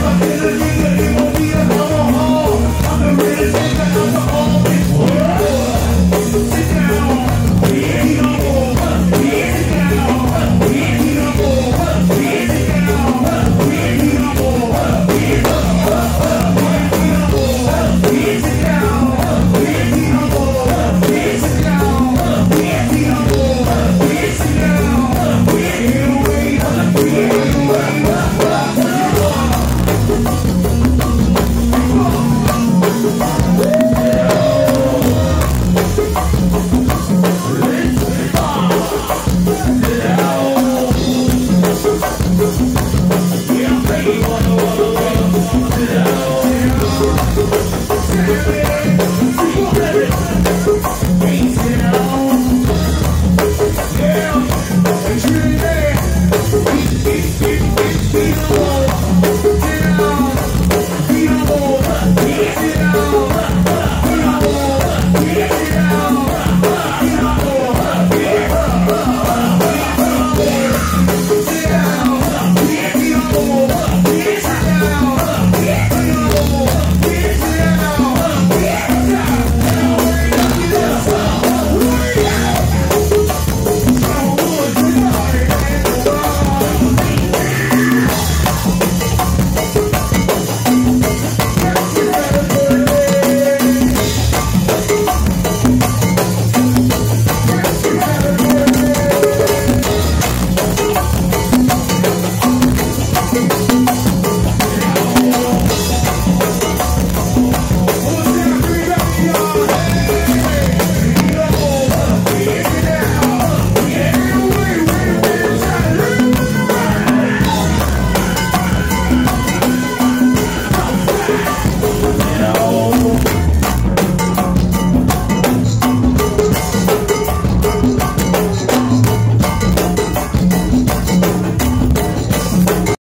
I'm